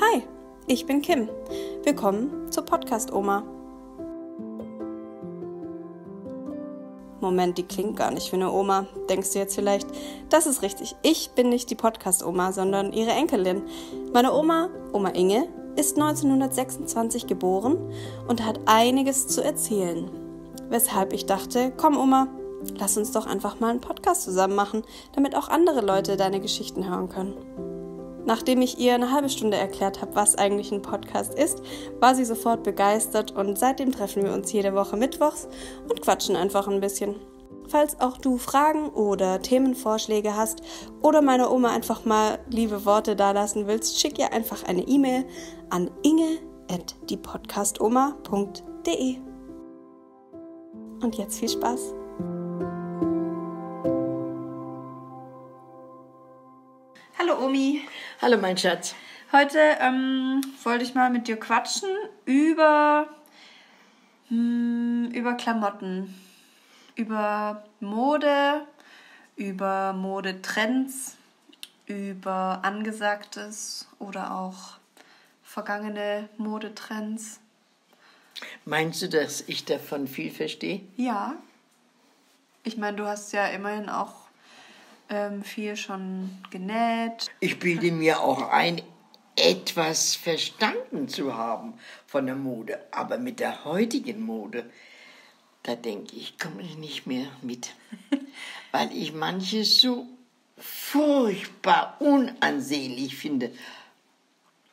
Hi, ich bin Kim. Willkommen zur Podcast Oma. Moment, die klingt gar nicht wie eine Oma. Denkst du jetzt vielleicht? Das ist richtig. Ich bin nicht die Podcast-Oma, sondern ihre Enkelin. Meine Oma, Oma Inge, ist 1926 geboren und hat einiges zu erzählen. Weshalb ich dachte, komm Oma, lass uns doch einfach mal einen Podcast zusammen machen, damit auch andere Leute deine Geschichten hören können. Nachdem ich ihr eine halbe Stunde erklärt habe, was eigentlich ein Podcast ist, war sie sofort begeistert und seitdem treffen wir uns jede Woche mittwochs und quatschen einfach ein bisschen. Falls auch du Fragen oder Themenvorschläge hast oder meiner Oma einfach mal liebe Worte dalassen willst, schick ihr einfach eine E-Mail an inge@diepodcastoma.de. Und jetzt viel Spaß. Hallo mein Schatz. Heute ähm, wollte ich mal mit dir quatschen über, mh, über Klamotten, über Mode, über Modetrends, über Angesagtes oder auch vergangene Modetrends. Meinst du, dass ich davon viel verstehe? Ja. Ich meine, du hast ja immerhin auch ähm, viel schon genäht. Ich bilde mir auch ein, etwas verstanden zu haben von der Mode. Aber mit der heutigen Mode, da denke ich, komme ich nicht mehr mit. Weil ich manches so furchtbar unansehnlich finde.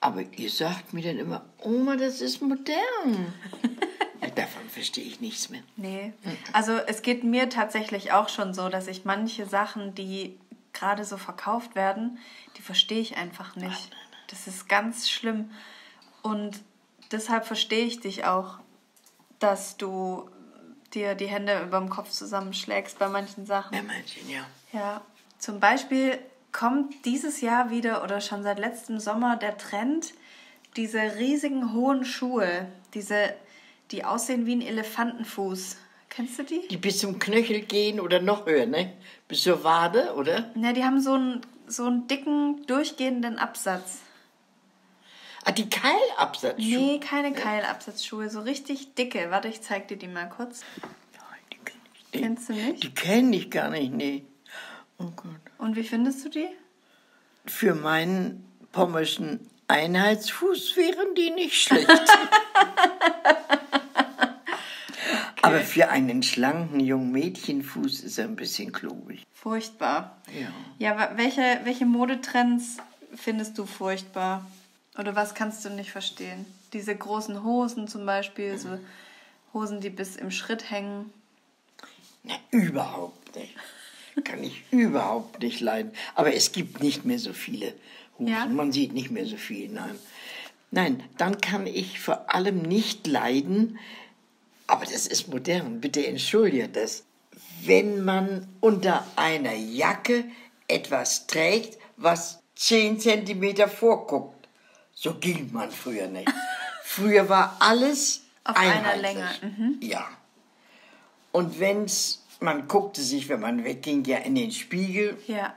Aber ihr sagt mir dann immer, Oma, das ist modern. Davon verstehe ich nichts mehr. Nee. Also es geht mir tatsächlich auch schon so, dass ich manche Sachen, die gerade so verkauft werden, die verstehe ich einfach nicht. Das ist ganz schlimm. Und deshalb verstehe ich dich auch, dass du dir die Hände über dem Kopf zusammenschlägst bei manchen Sachen. Bei manchen, ja. Ja. Zum Beispiel kommt dieses Jahr wieder oder schon seit letztem Sommer der Trend, diese riesigen hohen Schuhe, diese die aussehen wie ein Elefantenfuß. Kennst du die? Die bis zum Knöchel gehen oder noch höher, ne? Bis zur Wade, oder? Na, die haben so einen, so einen dicken, durchgehenden Absatz. Ah, die Keilabsatzschuhe? Nee, keine Keilabsatzschuhe, so richtig dicke. Warte, ich zeig dir die mal kurz. Nein, die kenn ich nicht. Kennst du nicht? Die kenne ich gar nicht, nee. Oh Gott. Und wie findest du die? Für meinen pommerschen Einheitsfuß wären die nicht schlecht. Aber für einen schlanken jungen Mädchenfuß ist er ein bisschen klobig. Furchtbar. Ja. Ja, welche, welche Modetrends findest du furchtbar? Oder was kannst du nicht verstehen? Diese großen Hosen zum Beispiel, so Hosen, die bis im Schritt hängen. Na, überhaupt nicht. Kann ich überhaupt nicht leiden. Aber es gibt nicht mehr so viele Hosen. Ja? Man sieht nicht mehr so viel, nein. Nein, dann kann ich vor allem nicht leiden, aber das ist modern, bitte entschuldige das, wenn man unter einer Jacke etwas trägt, was 10 Zentimeter vorguckt. So ging man früher nicht. Früher war alles Auf einer. Länge, mhm. Ja. Und wenn's, man guckte sich, wenn man wegging, ja in den Spiegel. Ja.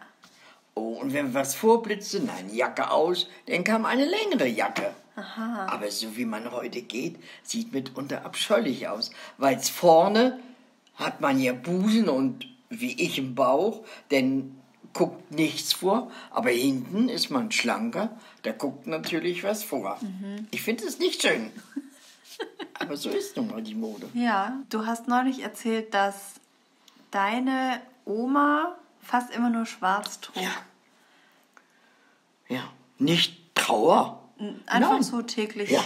Oh, und wenn was vorblitzte, nein, Jacke aus, dann kam eine längere Jacke. Aber so wie man heute geht, sieht mitunter abscheulich aus. Weil's vorne hat man ja Busen und wie ich im Bauch, denn guckt nichts vor. Aber hinten ist man schlanker, da guckt natürlich was vor. Ich finde es nicht schön. Aber so ist nun mal die Mode. Ja, du hast neulich erzählt, dass deine Oma fast immer nur schwarz trug. Ja. Ja. Nicht Trauer. Einfach Nein. so täglich. Ja.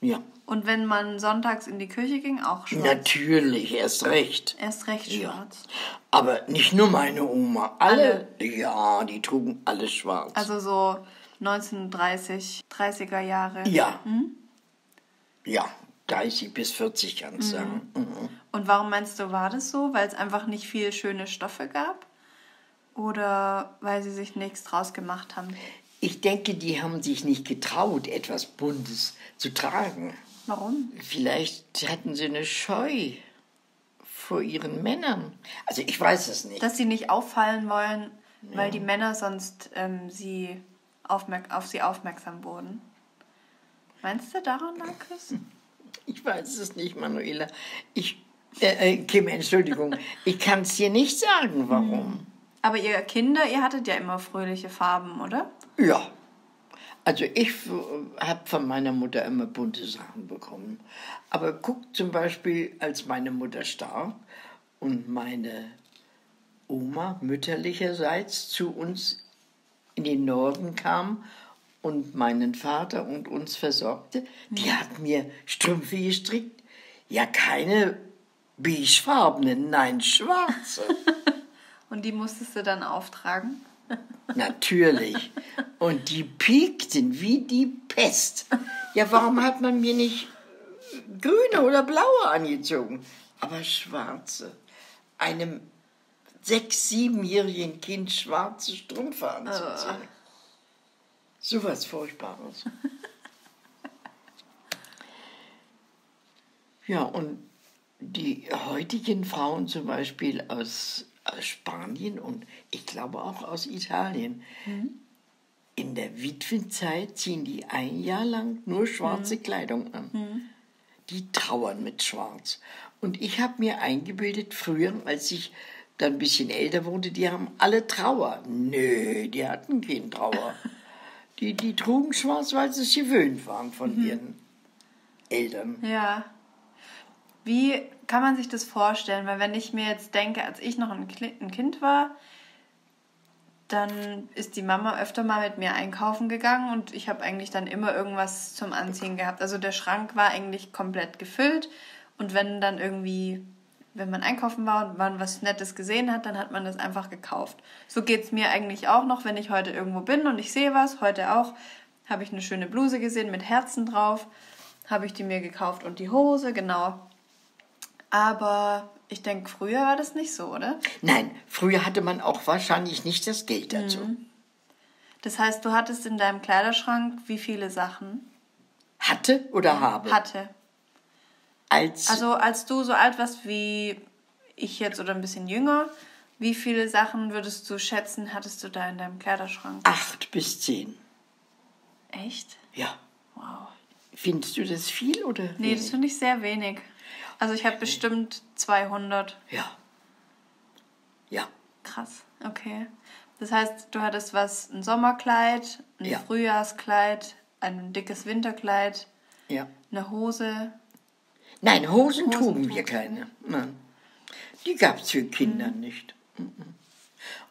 Ja. Und wenn man sonntags in die Kirche ging, auch schwarz. Natürlich, erst recht. Erst recht Ja. schwarz. Aber nicht nur meine Oma. Alle? Ja, die trugen alle schwarz. Also so 1930, 30er Jahre. ja. Ja, 30 bis 40 kannst du sagen. Mhm. Und warum meinst du, war das so? Weil es einfach nicht viel schöne Stoffe gab? Oder weil sie sich nichts draus gemacht haben? Ich denke, die haben sich nicht getraut, etwas Buntes zu tragen. Warum? Vielleicht hatten sie eine Scheu vor ihren Männern. Also ich weiß es nicht. Dass sie nicht auffallen wollen weil die Männer sonst ähm, sie auf sie aufmerksam wurden. Meinst du daran lag es? Ich weiß es nicht, Manuela. Ich, äh, äh, Kim, Entschuldigung, ich kann es dir nicht sagen, warum. Aber ihr Kinder, ihr hattet ja immer fröhliche Farben, oder? Ja. Also ich habe von meiner Mutter immer bunte Sachen bekommen. Aber guck zum Beispiel, als meine Mutter starb und meine Oma mütterlicherseits zu uns in den Norden kam und meinen Vater und uns versorgte, die hat mir Strümpfe gestrickt. Ja, keine beigefarbenen, nein, schwarze. Und die musstest du dann auftragen? Natürlich. Und die piekten wie die Pest. Ja, warum hat man mir nicht grüne oder blaue angezogen? Aber schwarze. Einem sechs-, siebenjährigen Kind schwarze Strümpfe anzuziehen. So was Furchtbares. ja, und die heutigen Frauen zum Beispiel aus, aus Spanien und ich glaube auch aus Italien, in der Witwenzeit ziehen die ein Jahr lang nur schwarze Kleidung an. Die trauern mit Schwarz. Und ich habe mir eingebildet, früher, als ich dann ein bisschen älter wurde, die haben alle Trauer. Nö, die hatten keinen Trauer. Die, die trugen schwarz, weil sie es gewöhnt waren von ihren Eltern. Ja. Wie kann man sich das vorstellen? Weil wenn ich mir jetzt denke, als ich noch ein Kind war, dann ist die Mama öfter mal mit mir einkaufen gegangen und ich habe eigentlich dann immer irgendwas zum Anziehen gehabt. Also der Schrank war eigentlich komplett gefüllt und wenn dann irgendwie, wenn man einkaufen war und man was Nettes gesehen hat, dann hat man das einfach gekauft. So geht es mir eigentlich auch noch, wenn ich heute irgendwo bin und ich sehe was, heute auch, habe ich eine schöne Bluse gesehen mit Herzen drauf, habe ich die mir gekauft und die Hose, genau. Aber ich denke, früher war das nicht so, oder? Nein, früher hatte man auch wahrscheinlich nicht das Geld dazu. Das heißt, du hattest in deinem Kleiderschrank wie viele Sachen? Hatte oder habe? Hatte. Als Also als du so alt warst wie ich jetzt oder ein bisschen jünger, wie viele Sachen würdest du schätzen, hattest du da in deinem Kleiderschrank? acht bis zehn. Echt? Ja. Wow. Findest du das viel oder? Nee, das finde ich sehr wenig. Also ich habe bestimmt 200. Ja. Ja. Krass, okay. Das heißt, du hattest was, ein Sommerkleid, ein Ja. Frühjahrskleid, ein dickes Winterkleid, Ja. eine Hose. Nein, Hosen, Hosen trugen wir keine. Nein. Die gab es für Kinder Mhm. nicht.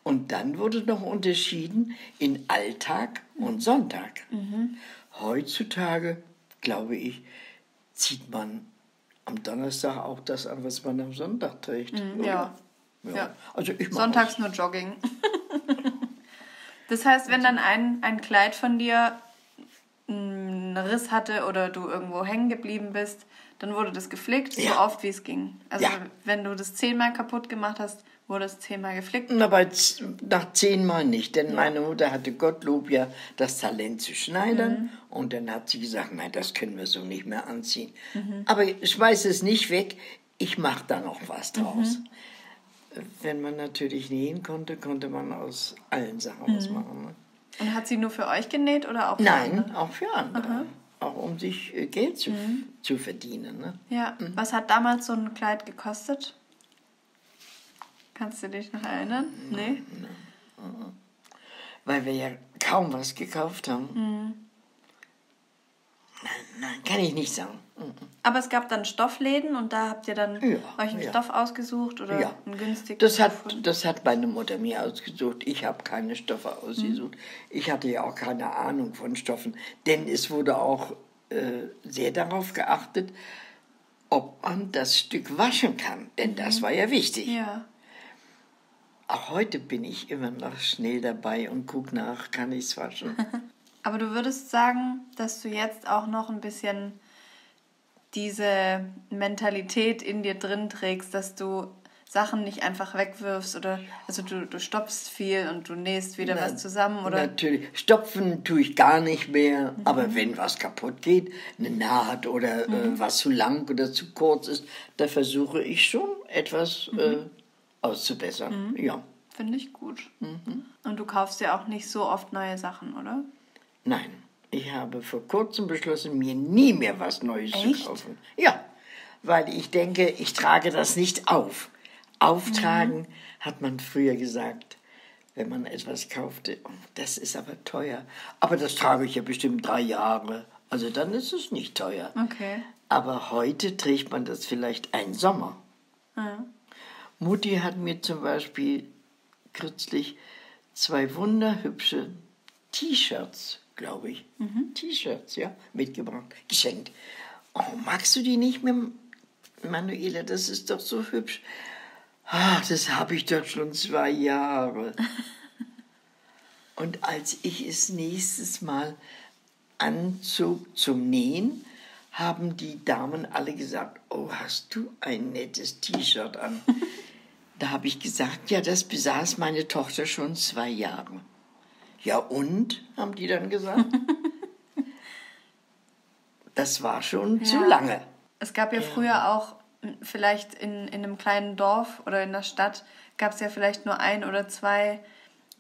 Und dann wurde noch unterschieden in Alltag und Sonntag. Mhm. Heutzutage, glaube ich, zieht man am Donnerstag auch das an, was man am Sonntag trägt. Mhm, ja. ja. Ja. Also ich Sonntags nur Jogging. das heißt, wenn dann ein, ein Kleid von dir einen Riss hatte oder du irgendwo hängen geblieben bist, dann wurde das geflickt, so Ja. oft wie es ging. Also Ja. wenn du das zehnmal kaputt gemacht hast, wurde es zehnmal geflickt. Aber nach zehnmal nicht, denn meine Mutter hatte Gottlob ja das Talent zu schneidern und dann hat sie gesagt, nein, das können wir so nicht mehr anziehen. Aber ich weiß es nicht weg, ich mache da noch was draus. Wenn man natürlich nähen konnte, konnte man aus allen Sachen was machen. Ne? Und hat sie nur für euch genäht oder auch für Nein, andere? auch für andere. Auch um sich äh, Geld zu, zu verdienen. Ne? Ja. Was hat damals so ein Kleid gekostet? Kannst du dich noch erinnern? Nee? Weil wir ja kaum was gekauft haben. Nein, nein, kann ich nicht sagen. Mhm. Aber es gab dann Stoffläden und da habt ihr dann Ja, euch einen ja. Stoff ausgesucht oder Ja, einen günstigen das hat, gefunden? das hat meine Mutter mir ausgesucht. Ich habe keine Stoffe ausgesucht. Ich hatte ja auch keine Ahnung von Stoffen. Denn es wurde auch äh, sehr darauf geachtet, ob man das Stück waschen kann. Denn das war ja wichtig. Ja. Auch heute bin ich immer noch schnell dabei und gucke nach, kann ich es waschen. Aber du würdest sagen, dass du jetzt auch noch ein bisschen diese Mentalität in dir drin trägst, dass du Sachen nicht einfach wegwirfst oder also du, du stoppst viel und du nähst wieder was zusammen oder Mhm. Natürlich. Stopfen tue ich gar nicht mehr, aber wenn was kaputt geht, eine Naht oder Mhm. äh, was zu lang oder zu kurz ist, da versuche ich schon etwas Mhm. äh, auszubessern. Ja. finde ich gut. kaufst ja auch nicht so oft neue Sachen, oder? Nein, ich habe vor kurzem beschlossen, mir nie mehr was Neues Echt? zu kaufen. Ja, weil ich denke, ich trage das nicht auf. Auftragen Mhm. hat man früher gesagt, wenn man etwas kaufte. Das ist aber teuer. Aber das trage ich ja bestimmt drei Jahre. Also dann ist es nicht teuer. Okay. Aber heute trägt man das vielleicht einen Sommer. Ja. Mutti hat mir zum Beispiel kürzlich zwei wunderhübsche T-Shirts, glaube ich, T-Shirts, ja, mitgebracht, geschenkt. Oh, magst du die nicht mehr, Manuela? Das ist doch so hübsch. Ah, das habe ich doch schon zwei Jahre. Und als ich es nächstes Mal anzog zum Nähen, haben die Damen alle gesagt, oh, hast du ein nettes T-Shirt an. da habe ich gesagt, ja, das besaß meine Tochter schon zwei Jahre. Ja und, haben die dann gesagt. das war schon zu Ja. lange. Es gab ja, früher auch, vielleicht in, in einem kleinen Dorf oder in der Stadt, gab es ja vielleicht nur ein oder zwei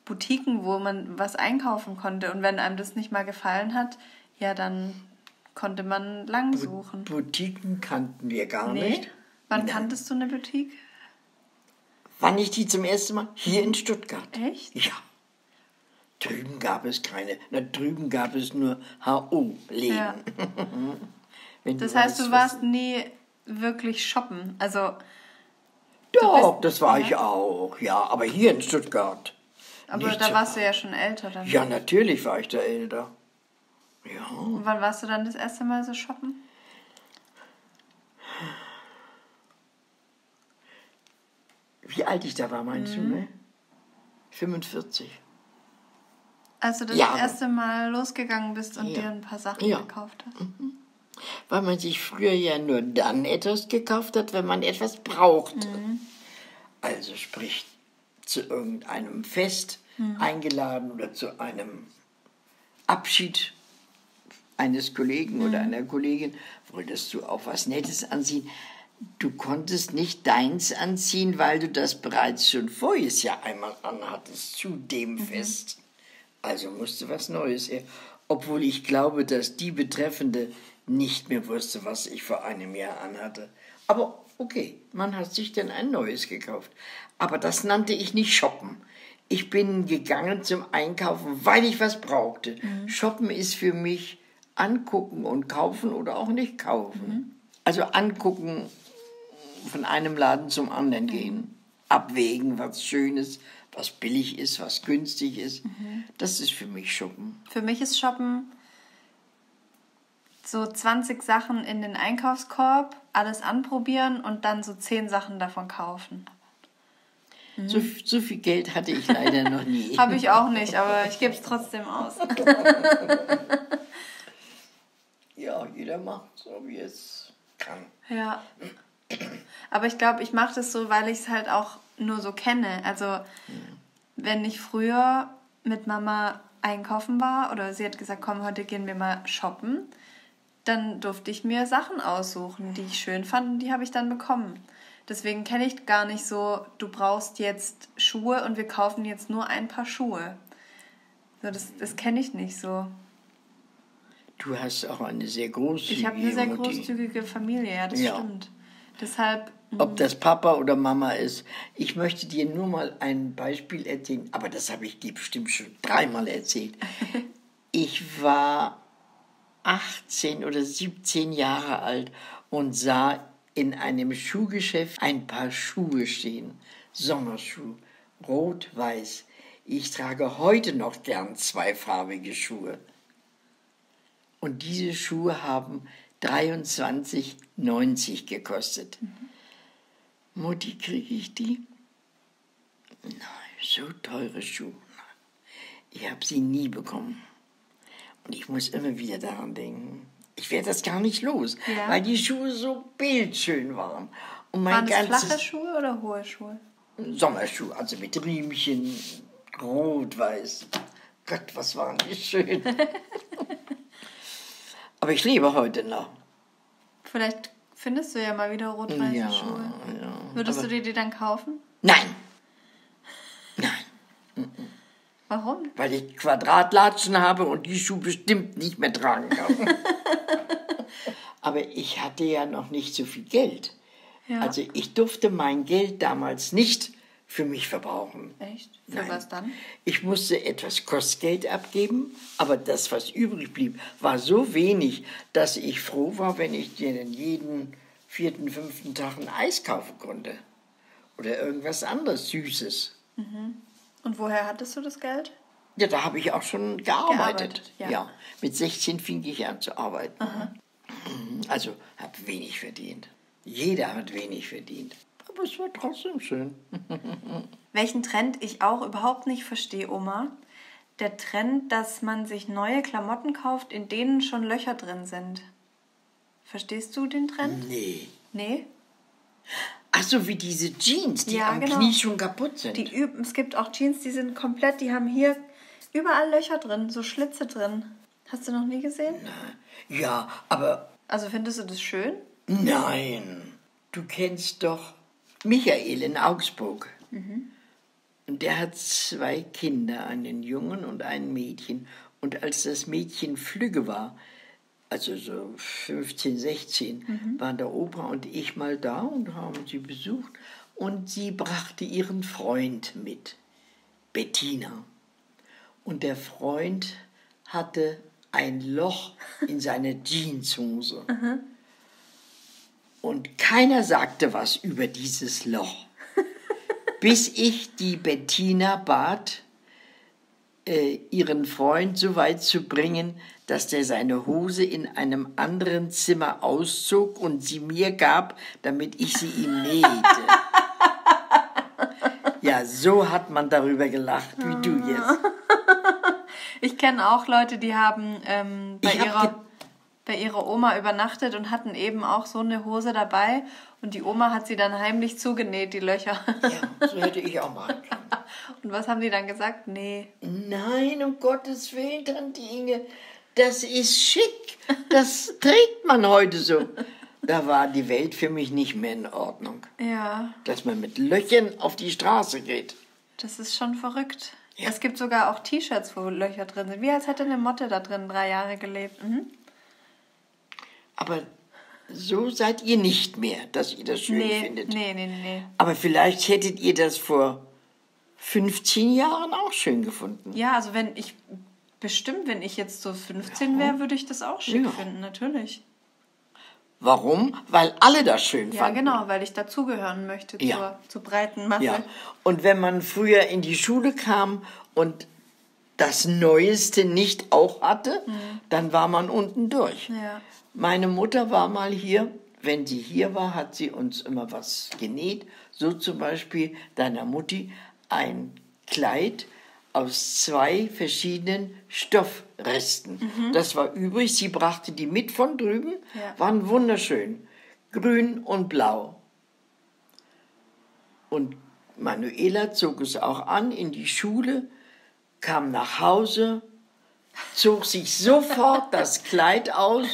Boutiquen, wo man was einkaufen konnte. Und wenn einem das nicht mal gefallen hat, ja, dann konnte man lang suchen. Boutiquen kannten wir gar Nee? nicht. Wann kanntest du eine Boutique? Wann ich die zum ersten Mal? Hier in Stuttgart. Echt? Ja. Drüben gab es keine. Na, drüben gab es nur HO-Läden. Ja. Das heißt, weißt, du warst nie wirklich shoppen. Also, Doch, das war ich auch. Ja, aber hier in Stuttgart. aber da warst du ja schon älter dann. Ja, natürlich war ich da älter. Ja. Und wann warst du dann das erste Mal so shoppen? Wie alt ich da war, meinst Mhm. du, ne? 45. Als du das Ja. erste Mal losgegangen bist und Ja. dir ein paar Sachen Ja. gekauft hast. Weil man sich früher ja nur dann etwas gekauft hat, wenn man etwas brauchte. Also sprich zu irgendeinem Fest eingeladen oder zu einem Abschied eines Kollegen oder einer Kollegin, wolltest du auch was Nettes anziehen. Du konntest nicht deins anziehen, weil du das bereits schon voriges Jahr einmal anhattest zu dem Fest. Also musste was Neues her. Obwohl ich glaube, dass die Betreffende nicht mehr wusste, was ich vor einem Jahr anhatte. Aber okay, man hat sich dann ein neues gekauft. Aber das nannte ich nicht shoppen. Ich bin gegangen zum Einkaufen, weil ich was brauchte. Shoppen ist für mich angucken und kaufen oder auch nicht kaufen. Also angucken, von einem Laden zum anderen gehen. Abwägen, was schön ist, was billig ist, was günstig ist. Das ist für mich Shoppen. Für mich ist Shoppen so 20 Sachen in den Einkaufskorb, alles anprobieren und dann so 10 Sachen davon kaufen. So, so viel Geld hatte ich leider noch nie. Habe ich auch nicht, aber ich gebe es trotzdem aus. Ja, jeder macht so, wie es kann. Ja. Aber ich glaube, ich mache das so, weil ich es halt auch nur so kenne. Also, wenn ich früher mit Mama einkaufen war oder sie hat gesagt, komm, heute gehen wir mal shoppen, dann durfte ich mir Sachen aussuchen, die ich schön fand und die habe ich dann bekommen. Deswegen kenne ich gar nicht so, du brauchst jetzt Schuhe und wir kaufen jetzt nur ein paar Schuhe. So, das das kenne ich nicht so. Du hast auch eine sehr großzügige Ich habe eine sehr großzügige Familie, ja, das Ja. stimmt. Deshalb Ob das Papa oder Mama ist. Ich möchte dir nur mal ein Beispiel erzählen, aber das habe ich dir bestimmt schon dreimal erzählt. Ich war 18 oder 17 Jahre alt und sah in einem Schuhgeschäft ein paar Schuhe stehen. Sommerschuh, rot-weiß. Ich trage heute noch gern zweifarbige Schuhe. Und diese Schuhe haben 23,90 gekostet. Mutti, kriege ich die? Nein, so teure Schuhe. Ich habe sie nie bekommen. Und ich muss immer wieder daran denken. Ich werde das gar nicht los, Ja. weil die Schuhe so bildschön waren. Und mein Waren ganzes flache Schuhe oder hohe Schuhe? Sommerschuh, also mit Riemchen, rot-weiß. Gott, was waren die schön. Aber ich lebe heute noch. Vielleicht findest du ja mal wieder rot-weiße Ja, Schuhe. ja. Würdest du dir die dann kaufen? Nein. Nein. Warum? Weil ich Quadratlatschen habe und die Schuhe bestimmt nicht mehr tragen kann. Aber ich hatte ja noch nicht so viel Geld. Ja. Also ich durfte mein Geld damals nicht für mich verbrauchen. Echt? Für Nein. was dann? Ich musste etwas Kostgeld abgeben, aber das, was übrig blieb, war so wenig, dass ich froh war, wenn ich dir jeden vierten, fünften Tag ein Eis kaufen konnte. Oder irgendwas anderes Süßes. Und woher hattest du das Geld? Ja, da habe ich auch schon gearbeitet. Gearbeitet, ja. mit 16 fing ich an zu arbeiten. Also habe wenig verdient. Jeder hat wenig verdient. Aber es war trotzdem schön. Welchen Trend ich auch überhaupt nicht verstehe, Oma. Der Trend, dass man sich neue Klamotten kauft, in denen schon Löcher drin sind. Verstehst du den Trend? Nee. Nee? Ach so, wie diese Jeans, die Ja, am genau. Knie schon kaputt sind. Die üben, es gibt auch Jeans, die sind komplett, die haben hier überall Löcher drin, so Schlitze drin. Hast du noch nie gesehen? ja, aber Also findest du das schön? nein. Du kennst doch Michael in Augsburg. Und der hat zwei Kinder, einen Jungen und ein Mädchen. Und als das Mädchen flügge war, also so 15, 16, waren der Opa und ich mal da und haben sie besucht. Und sie brachte ihren Freund mit, Bettina. Und der Freund hatte ein Loch in seiner Jeanshose. Und keiner sagte was über dieses Loch, bis ich die Bettina bat, äh, ihren Freund so weit zu bringen, dass der seine Hose in einem anderen Zimmer auszog und sie mir gab, damit ich sie ihm nähte. Ja, so hat man darüber gelacht, wie du jetzt. Ich kenne auch Leute, die haben ähm, bei, Ich hab ihrer, bei ihrer Oma übernachtet und hatten eben auch so eine Hose dabei. Und die Oma hat sie dann heimlich zugenäht, die Löcher. Ja, so hätte ich auch machen können. Und was haben die dann gesagt? Nee. Nein, um Gottes Willen, Tante Inge, das ist schick. Das trägt man heute so. Da war die Welt für mich nicht mehr in Ordnung. Ja, Dass man mit Löchern auf die Straße geht. das ist schon verrückt. Ja. Es gibt sogar auch T-Shirts, wo Löcher drin sind. Wie als hätte eine Motte da drin drei Jahre gelebt. Mhm. Aber so seid ihr nicht mehr, dass ihr das schön Nee, findet. nee, nee, nee. Aber vielleicht hättet ihr das vor 15 Jahren auch schön gefunden. Ja, also wenn ich, bestimmt, wenn ich jetzt so 15 wäre, würde ich das auch schick Ja. finden, natürlich. Warum? Weil alle das schön Ja, fanden. genau, weil ich dazugehören möchte Ja. zur, zur breiten Masse. Ja. Und wenn man früher in die Schule kam und das Neueste nicht auch hatte, dann war man unten durch. Mhm. Ja. Meine Mutter war mal hier. Wenn sie hier war, hat sie uns immer was genäht. So zum Beispiel deiner Mutti ein Kleid aus zwei verschiedenen Stoffresten. Das war übrig. Sie brachte die mit von drüben. Ja. Waren wunderschön. Grün und blau. Und Manuela zog es auch an in die Schule, kam nach Hause, zog sich sofort das Kleid aus.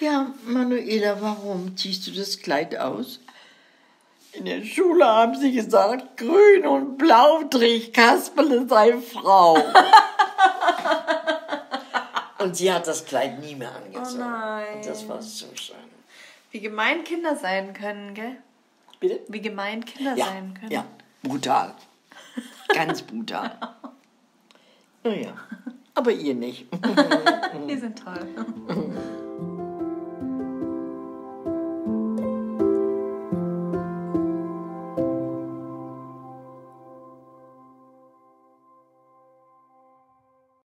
Ja, Manuela, warum ziehst du das Kleid aus? In der Schule haben sie gesagt, grün und blau trägt Kasperle sei Frau. und sie hat das Kleid nie mehr angezogen. Oh nein. Und das war so schön. Wie gemein Kinder sein können, gell? Bitte? Wie gemein Kinder Ja, sein können. ja, brutal. Ganz brutal. Naja, aber ihr nicht. Wir sind toll.